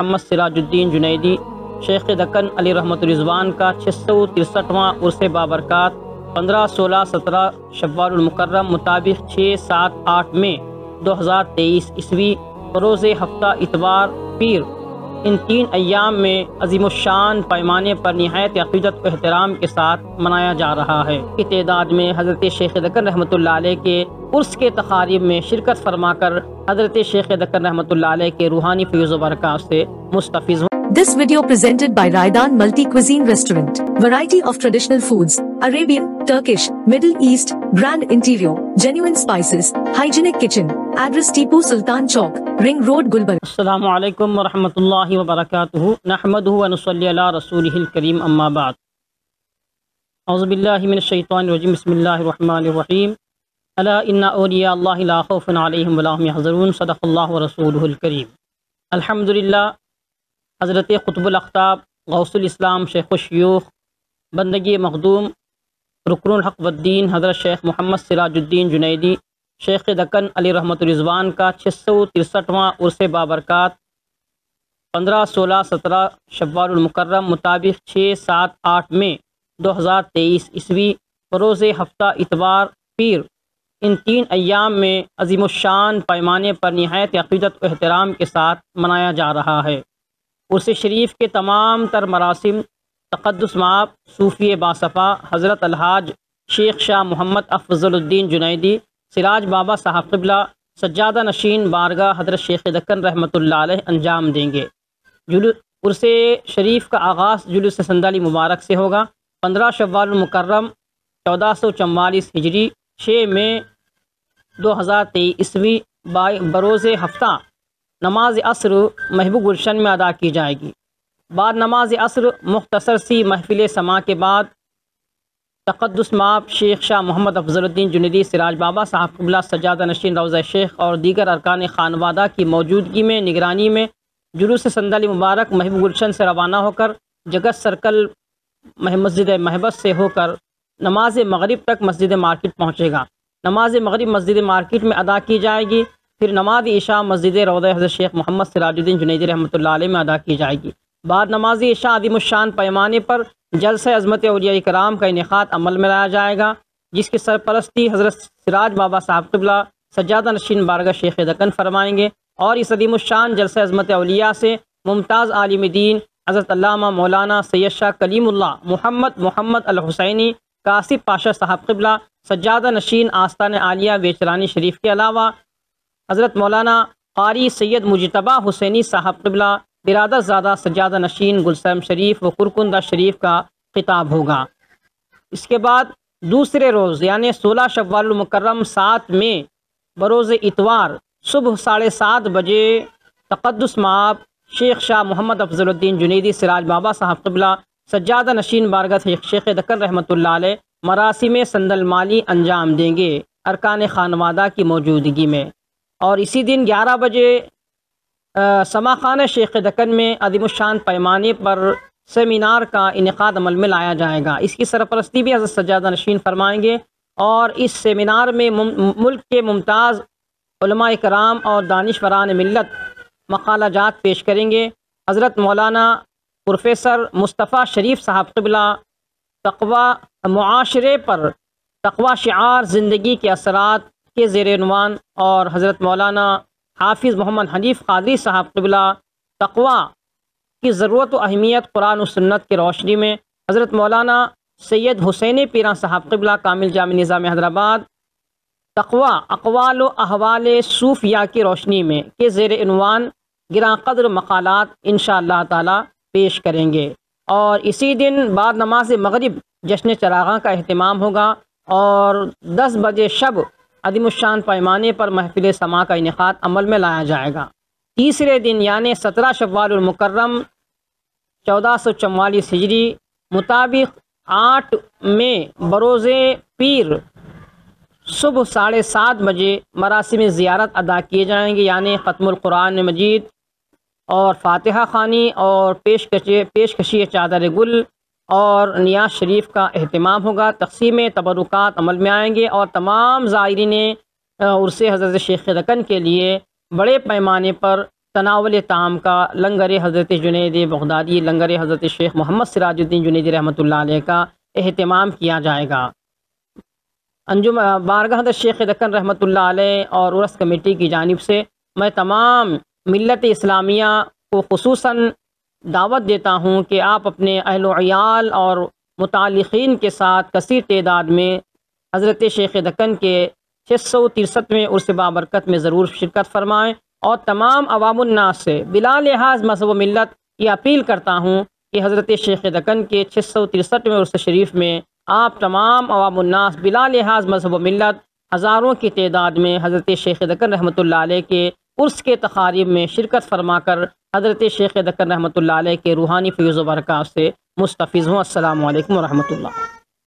محمد سراج الدین جنیدی، شیخ دکن علی رحمت الرضوان کا چھ سو ترسٹھواں عرص بابرکات، پندرہ سولہ سترہ شوال المکرم مطابق چھ سات آٹھ میں دو ہزار تیئیس عیسوی بروز ہفتہ اتوار پیر، ان تین ایام میں عظیم الشان پیمانے پر نہایت عقیدت و احترام کے ساتھ منایا جا رہا ہے۔ کی تعداد میں حضرت شیخ دکن رحمۃ اللہ علیہ کے عرس کے تقاریب میں شرکت فرما کر حضرت شیخ دکن رحمۃ اللہ علیہ کے روحانی فیض و برکات سے مستفیض ہوں This video presented by Raidan Multi Cuisine Restaurant. Variety of traditional foods, Arabian, Turkish, Middle East, grand interior, genuine spices, hygienic kitchen. Address Tipu Sultan Chowk, Ring Road, Gulbarga. السلام علیکم ورحمۃ اللہ وبرکاتہ نحمد ونصلی علی رسول الکریم اما بعد اعوذ باللہ من الشیطان الرجیم بسم اللہ الرحمن الرحیم الا ان اولیاء اللہ لا خوف علیہم ولا هم يحزنون صدق اللہ ورسولہ الکریم۔ الحمدللہ، حضرت قطب الاختاب غوث الاسلام، شیخ الشیوخ، بندگی مخدوم، رکن الحق والدین، حضرت شیخ محمد سراج الدین جنیدی، شیخ دکن علی رحمت الرضوان کا چھ سو ترسٹھواں عرص بابرکات، پندرہ سولہ سترہ شوال المکرم مطابق چھ سات آٹھ میں دو ہزار تیئیس عیسوی بروز ہفتہ اتوار، پیر ان تین ایام میں عظیم الشان پیمانے پر نہایت عقیدت و احترام کے ساتھ منایا جا رہا ہے۔ عرس شریف کے تمام تر مراسم تقدس مآب صوفی باصفا حضرت الحاج شیخ شاہ محمد افضل الدین جنیدی، سراج بابا صاحب قبلہ سجادہ نشین بارگاہ حضرت شیخ دکن رحمۃ اللہ علیہ انجام دیں گے۔ جلو، عرس شریف کا آغاز جلوس سندالی مبارک سے ہوگا۔ پندرہ شوال المکرم، چودہ سو چوالیس ہجری چھ میں دو ہزار تیئیس عیسوی بروز ہفتہ نماز عصر محبوب گلشن میں ادا کی جائے گی۔ بعد نماز عصر مختصر سی محفل سما کے بعد تقدس ماب شیخ شاہ محمد افضل الدین جنیدی سراج بابا صاحب قبلہ سجادہ نشین روضہ شیخ اور دیگر ارکان خانوادہ کی موجودگی میں نگرانی میں جلوس سندلی مبارک محبوب گلشن سے روانہ ہو کر جگت سرکل مسجد محبت سے ہو کر نماز مغرب تک مسجد مارکیٹ پہنچے گا۔ نماز مغرب مسجد مارکیٹ میں ادا کی جائے گی۔ پھر نماز عشاء مسجد روضہ حضرت شیخ محمد سراج الدین جنیدی رحمۃ اللہ علیہ میں ادا کی جائے گی۔ بعد نماز عشاء عدیم الشان پیمانے پر جلسہ عظمت اولیاء کرام کا انعقاد عمل میں لایا جائے گا، جس کی سرپرستی حضرت سراج بابا صاحب قبلہ سجادہ نشین بارگاہ شیخ دکن فرمائیں گے اور اس عدیم الشان جلسہ عظمت اولیاء سے ممتاز عالم دین حضرت علامہ مولانا سید شاہ کلیم اللہ محمد محمد الحسینی کاسف پاشا صاحب قبلہ سجادہ نشین آستان عالیہ ویچرانی شریف کے علاوہ حضرت مولانا قاری سید مجتبہ حسینی صاحب قبلہ برادر زادہ سجادہ نشین گلسم شریف و کرکندہ شریف کا خطاب ہوگا۔ اس کے بعد دوسرے روز یعنی سولہ شوال المکرم سات میں بروز اتوار صبح ساڑھے سات بجے تقدس مآب شیخ شاہ محمد افضل الدین جنیدی سراج بابا صاحب قبلہ سجادہ نشین بارگت شیخ دکن رحمۃ اللہ علیہ مراسم سندل مالی انجام دیں گے ارکان خانوادہ کی موجودگی میں۔ اور اسی دن گیارہ بجے سما خانہ شیخ دکن میں عظیم الشان پیمانے پر سیمینار کا انعقاد عمل میں لایا جائے گا۔ اس کی سرپرستی بھی حضرت سجادہ نشین فرمائیں گے۔ اور اس سیمینار میں ملک کے ممتاز علماء کرام اور دانشوران ملت مقالہ جات پیش کریں گے۔ حضرت مولانا پروفیسر مصطفیٰ شریف صاحب قبلہ تقوی معاشرے پر، تقوی شعار زندگی کے اثرات کے زیر عنوان اور حضرت مولانا حافظ محمد حنیف قادری صاحب قبلہ تقوی کی ضرورت و اہمیت قرآن و سنت کی روشنی میں حضرت مولانا سید حسین پیران صاحب قبلہ کامل جامع نظام حیدرآباد تقوی اقوال و احوال صوفیہ کی روشنی میں کے زیر عنوان گراں قدر مقالات انشاءاللہ اللہ تعالی پیش کریں گے۔ اور اسی دن بعد نماز مغرب جشن چراغاں کا اہتمام ہوگا اور دس بجے شب عدیم الشان پیمانے پر محفل سما کا انعقاد عمل میں لایا جائے گا۔ تیسرے دن یعنی سترہ شوال المکرم چودہ سو چوالیس ہجری مطابق آٹھ میں بروز پیر صبح ساڑھے سات بجے مراسم زیارت ادا کیے جائیں گے یعنی ختم القرآن مجید اور فاتحہ خانی اور پیش کشی پیش کشی چادر گل اور نیاز شریف کا اہتمام ہوگا۔ تقسیم تبرکات عمل میں آئیں گے اور تمام زائرین عرص حضرت شیخ دکن کے لیے بڑے پیمانے پر تناول تعام کا لنگر حضرت جنید بغدادی، لنگر حضرت شیخ محمد سراج الدین جنیدی رحمۃ اللہ علیہ کا اہتمام کیا جائے گا۔ انجم، بارگاہ حضرت شیخ دکن رحمۃ اللہ علیہ اور عرس کمیٹی کی جانب سے میں تمام ملت اسلامیہ کو خصوصاً دعوت دیتا ہوں کہ آپ اپنے اہل و عیال اور متعلقین کے ساتھ کثیر تعداد میں حضرت شیخ دکن کے چھ سو ترسٹویں عرس بابرکت میں ضرور شرکت فرمائیں اور تمام عوام الناس سے بلا لحاظ مذہب و ملت یہ اپیل کرتا ہوں کہ حضرت شیخ دکن کے چھ سو ترسٹویں عرس شریف میں آپ تمام عوام الناس بلا لحاظ مذہب و ملت ہزاروں کی تعداد میں حضرت شیخ دکن رحمۃ اللہ علیہ کے عرس کے تقاریب میں شرکت فرما کر حضرت شیخ دکن رحمۃ اللہ علیہ کے روحانی فیض و برکات سے مستفیض ہوں۔ السلام علیکم ورحمۃ اللہ۔